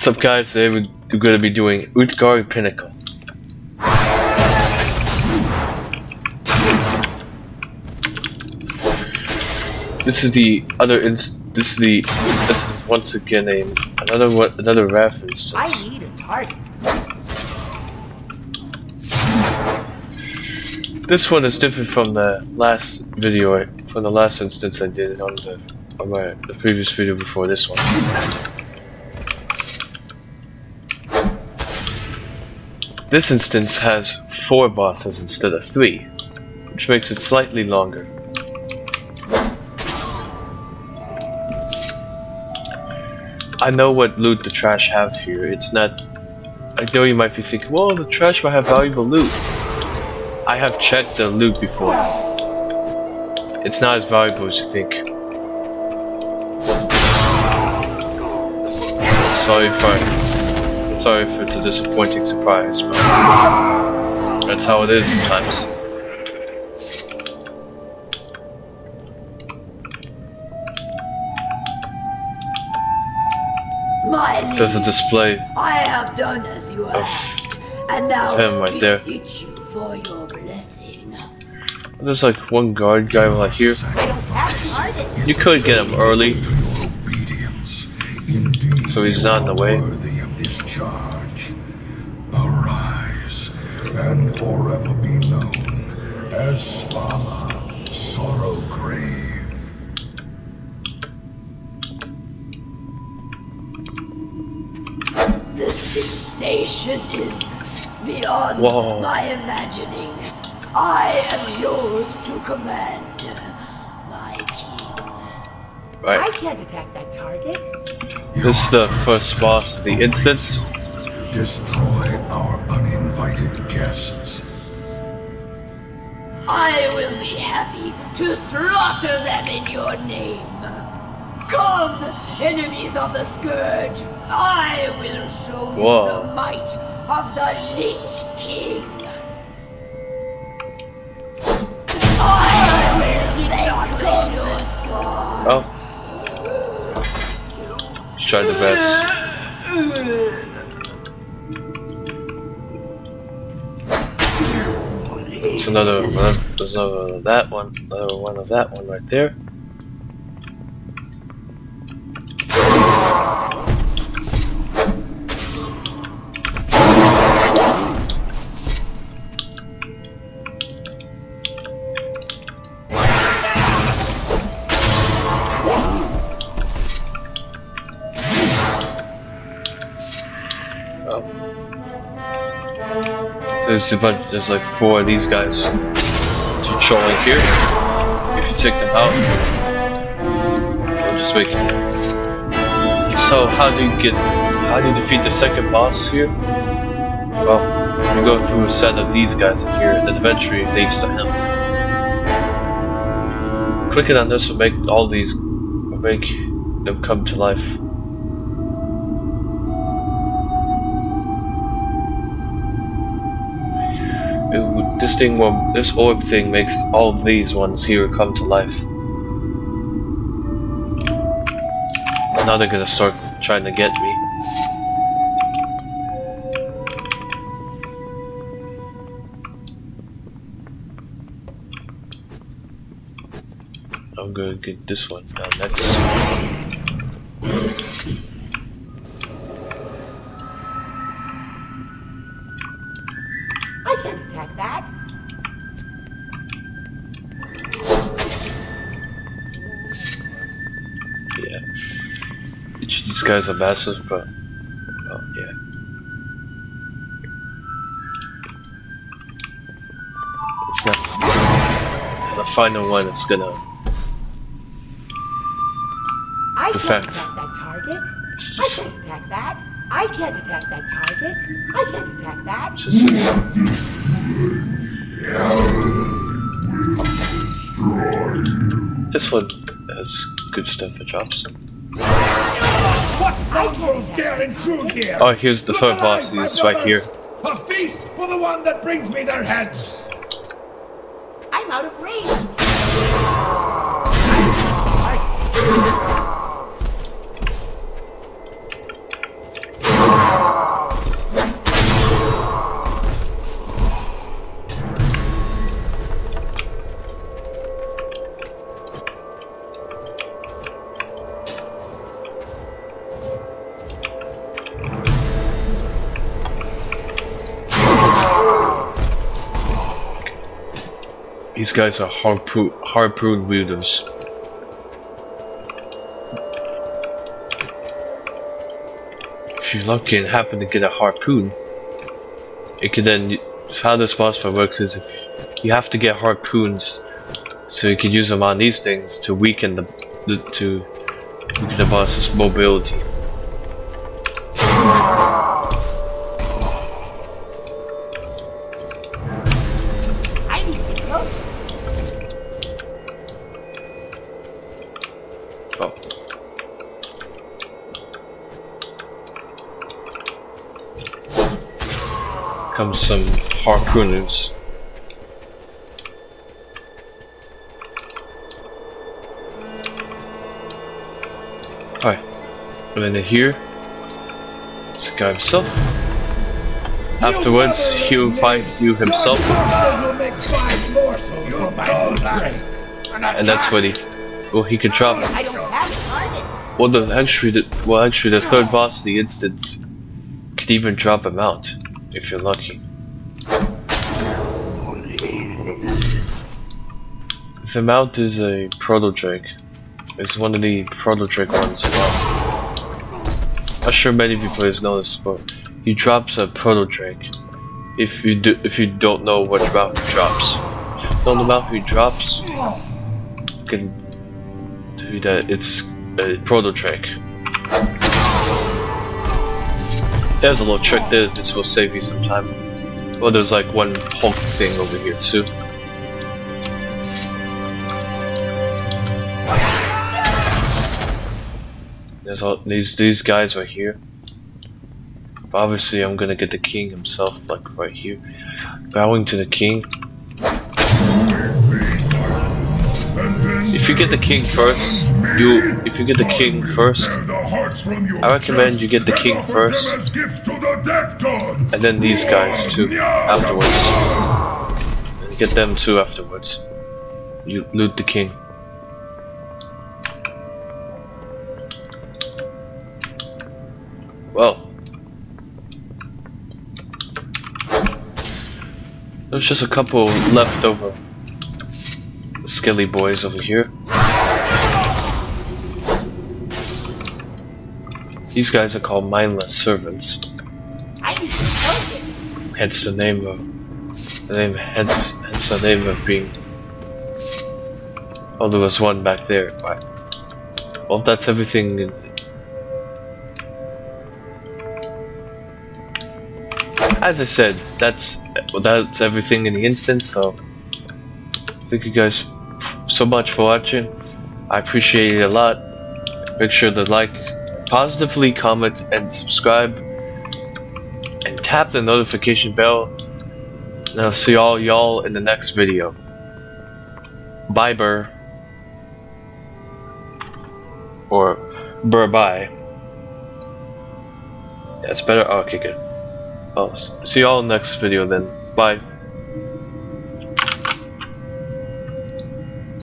What's up guys, today we're going to be doing Utgarde Pinnacle. This is the other inst this is the this is once again a another what another reference. I need a target. This one is different from the last video from the last instance I did on the on my the previous video before this one. This instance has four bosses instead of three, which makes it slightly longer. I know what loot the trash have here. It's not. I know you might be thinking, well, the trash might have valuable loot. I have checked the loot before. It's not as valuable as you think. So, sorry for. Sorry if it's a disappointing surprise, but that's how it is sometimes. My There's a display I have done as you oh. asked, and now him right there. beseech you for your blessing. There's like one guard guy right here. I don't have target. You could get him early, so he's not in the way. Worthy this charge. Arise and forever be known as Svala Sorrow Grave. The sensation is beyond Whoa. my imagining. I am yours to command, my king. I can't attack that target. This is the first boss of the instance. Destroy our uninvited guests. I will be happy to slaughter them in your name. Come, enemies of the Scourge, I will show Whoa. you the might of the Lich King. I will make your sword. Oh. Tried the best. There's another another that one. Another one of that one right there. There's a bunch. There's like four of these guys to trolling here. If you take them out, we'll just make. So how do you get? How do you defeat the second boss here? Well, you go through a set of these guys in here, and then eventually leads to him. Clicking on this will make all these, will make them come to life. This thing will, this orb thing makes all these ones here come to life. Now they're gonna start trying to get me. I'm gonna get this one now next. These guys are massive, but well, yeah. It's not the final one. It's gonna I Perfect. can't attack that target. I can't attack that. I can't attack that target. I can't attack that. just it's, this one has good stuff. for drops. I can't attack Dare that intrude target. here! Oh, here's the Look third boss. He's right here. A feast for the one that brings me their heads! I'm out of range. These guys are harpoon harpoon wielders. If you're lucky and happen to get a harpoon, it can then how this boss fight works is if you have to get harpoons so you can use them on these things to weaken the, the to weaken the boss's mobility. Comes some harpooners. Hi. And then here, it's this guy himself. Afterwards, he'll fight you himself, will and that's what he. Well, he can drop. Well, the actually, the, well, actually, the third boss in the instance could even drop him out if you're lucky. The mount is a proto drake. It's one of the proto drake ones. Not sure many of you players know this, but he drops a proto drake. If you do, if you don't know what mount he drops, know the mount he drops. Can do that. It's a proto There's a little trick there. This will save you some time. Well, there's like one Hulk thing over here too. There's all these these guys right here. But obviously, I'm gonna get the king himself, like right here, bowing to the king. You get the king first, you if you get the king first, I recommend you get the king first, and then these guys too afterwards. Get them too afterwards. You loot the king. Well, there's just a couple leftover skelly boys over here. These guys are called mindless servants. I need to get closer. Hence the name of the name. Hence, hence the name of being. Oh, there was one back there. Right. Well, that's everything. in- As I said, that's well, that's everything in the instance. So, thank you guys so much for watching. I appreciate it a lot. Make sure to like, positively comment, and subscribe and tap the notification bell. And I'll see all y'all in the next video. Bye, Burr. Or Burr bye. That's better. Oh, okay, good. S- see y'all next video then. Bye.